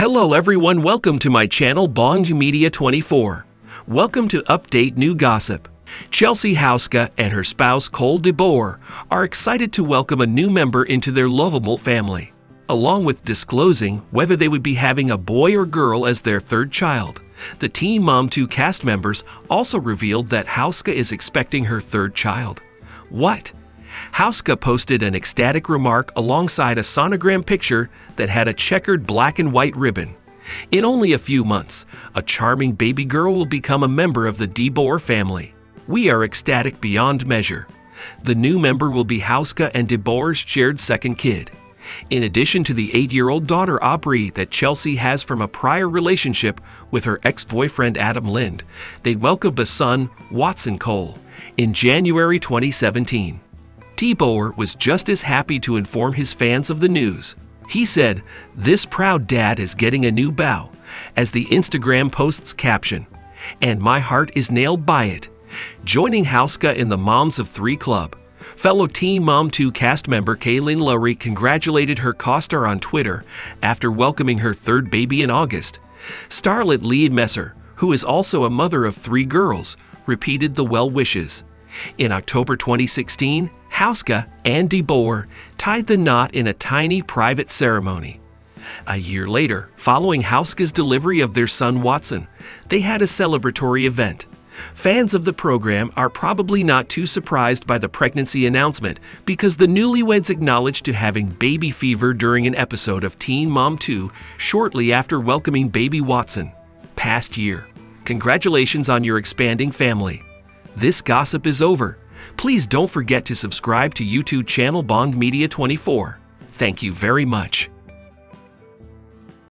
Hello everyone, welcome to my channel Bond Media 24. Welcome to Update New Gossip. Chelsea Houska and her spouse Cole DeBoer are excited to welcome a new member into their lovable family, along with disclosing whether they would be having a boy or girl as their third child. The Teen Mom 2 cast members also revealed that Houska is expecting her third child. What? Houska posted an ecstatic remark alongside a sonogram picture that had a checkered black and white ribbon. In only a few months, a charming baby girl will become a member of the DeBoer family. We are ecstatic beyond measure. The new member will be Houska and DeBoer's shared second kid. In addition to the eight year old daughter Aubree that Chelsea has from a prior relationship with her ex boyfriend Adam Lind, they welcomed a son, Watson Cole, in January 2017. DeBoer was just as happy to inform his fans of the news. He said, This proud dad is getting a new bow, as the Instagram post's caption, and my heart is nailed by it. Joining Houska in the Moms of Three Club, fellow Teen Mom 2 cast member Kailyn Lowry congratulated her co-star on Twitter after welcoming her third baby in August. Starlet Leah Messer, who is also a mother of three girls, repeated the well wishes. In October 2016, Houska and DeBoer tied the knot in a tiny private ceremony. A year later, following Houska's delivery of their son Watson, they had a celebratory event. Fans of the program are probably not too surprised by the pregnancy announcement because the newlyweds acknowledged to having baby fever during an episode of Teen Mom 2 shortly after welcoming baby Watson. Past year. Congratulations on your expanding family. This gossip is over. Please don't forget to subscribe to YouTube channel Bond Media 24. Thank you very much.